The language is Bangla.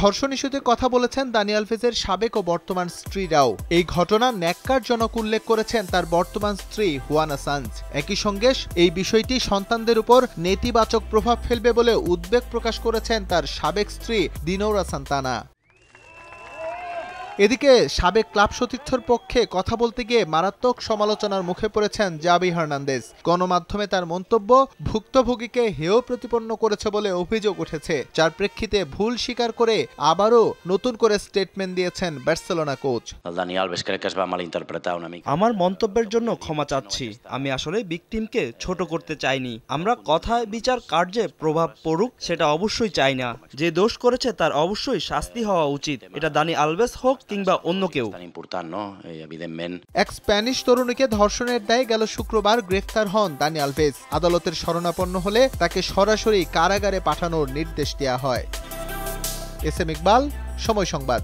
ধর্ষণ ইস্যুতে কথা বলেছেন দানি আলভেজের সাবেক ও বর্তমান স্ত্রীরাও এই ঘটনা ন্যাক্কারজনক উল্লেখ করেছেন তার বর্তমান স্ত্রী হুয়ানা সান্স একই সঙ্গে এই বিষয়টি সন্তানদের উপর নেতিবাচক প্রভাব ফেলবে বলে উদ্বেগ প্রকাশ করেছেন তার সাবেক স্ত্রী দিনৌরা সান্তানা। এদিকে সাবেক ক্লাব সতীর্থর পক্ষে কথা বলতে গিয়ে মারাত্মক সমালোচনার মুখে পড়েছেন জাবি হার্নান্দেজ। গণমাধ্যমে তার মন্তব্য ভুক্তভোগীকে হেয় প্রতিপন্ন করেছে বলে অভিযোগ উঠেছে। যার প্রেক্ষিতে ভুল স্বীকার করে আবারও নতুন করে স্টেটমেন্ট দিয়েছেন Barcelona coach El Dani Alves crec que es va malinterpretar una mica. আমার মন্তব্যের জন্য ক্ষমা চাচ্ছি। আমি আসলে বিগ ছোট করতে চাইনি। আমরা কথায় বিচার কার্যে প্রভাব পড়ুক সেটা অবশ্যই চাই না। যে দোষ করেছে তার অবশ্যই শাস্তি হওয়া উচিত। এটা দানি আলভেস হোক কিংবা অন্য কেউ. এক স্প্যানিশ তরুণীকে ধর্ষণের দায়ে গেল শুক্রবার গ্রেফতার হন দানি আলভেজ আদালতের শরণাপন্ন হলে তাকে সরাসরি কারাগারে পাঠানোর নির্দেশ দেওয়া হয়। এস এম ইকবাল সময় সংবাদ।